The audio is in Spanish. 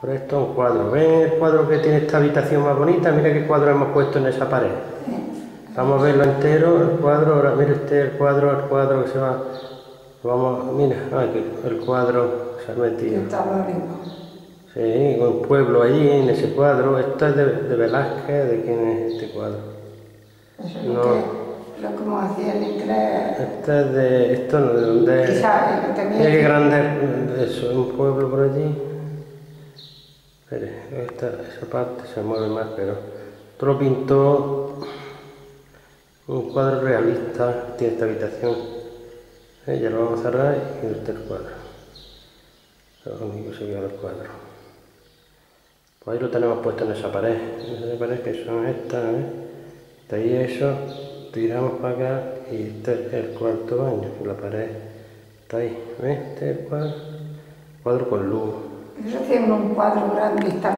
Por esto un cuadro. ¿Ven el cuadro que tiene esta habitación más bonita? Mira qué cuadro hemos puesto en esa pared. Vamos a verlo entero, el cuadro, ahora mira este el cuadro, el cuadro que se va. Vamos, mira, aquí, el cuadro se ha metido. Sí, con un pueblo allí en ese cuadro. Esto es de, de Velázquez, ¿de quién es este cuadro? Eso es lo como hacía el inglés. Este es de, esto no, de dónde es. Qué grande es eso, un pueblo por allí. Esta, esa parte se mueve más, pero lo pintó un cuadro realista, tiene esta habitación. Eh, ya lo vamos a cerrar y este es el cuadro. Lo único se queda el cuadro. Pues ahí lo tenemos puesto en esa pared. En esa pared que son estas, ¿eh? De ahí eso, tiramos para acá y este es el cuarto baño, la pared está ahí. ¿Ves? Este es el cuadro. Cuadro con luz. Eso tiene un cuadro grande y está